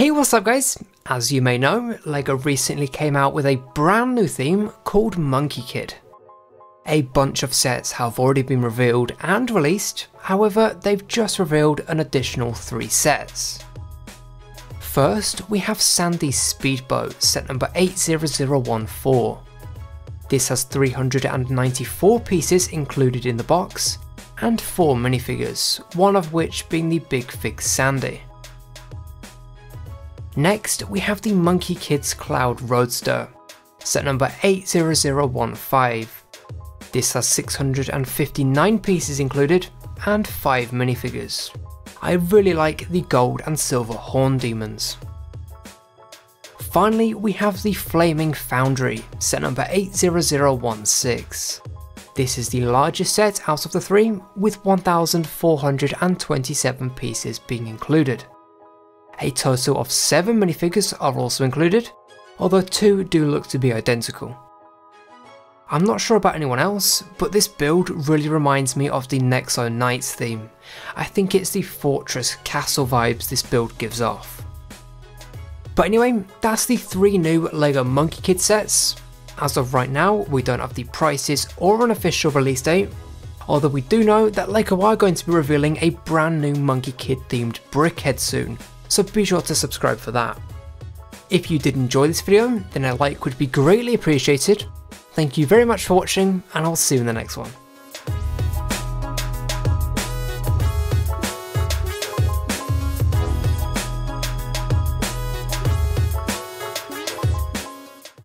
Hey what's up guys? As you may know, LEGO recently came out with a brand new theme called Monkie Kid. A bunch of sets have already been revealed and released, however they've just revealed an additional 3 sets. First, we have Sandy's Speedboat, set number 80014. This has 394 pieces included in the box, and 4 minifigures, one of which being the Big Fig Sandy. Next, we have the Monkie Kids Cloud Roadster, set number 80015. This has 659 pieces included, and 5 minifigures. I really like the gold and silver horn demons. Finally, we have the Flaming Foundry, set number 80016. This is the largest set out of the three, with 1427 pieces being included. A total of 7 minifigures are also included, although 2 do look to be identical. I'm not sure about anyone else, but this build really reminds me of the Nexo Knights theme. I think it's the fortress castle vibes this build gives off. But anyway, that's the three new LEGO Monkie Kid sets. As of right now, we don't have the prices or an official release date, although we do know that LEGO are going to be revealing a brand new Monkie Kid themed Brickhead soon, so be sure to subscribe for that. If you did enjoy this video, then a like would be greatly appreciated, Thank you very much for watching, and I'll see you in the next one.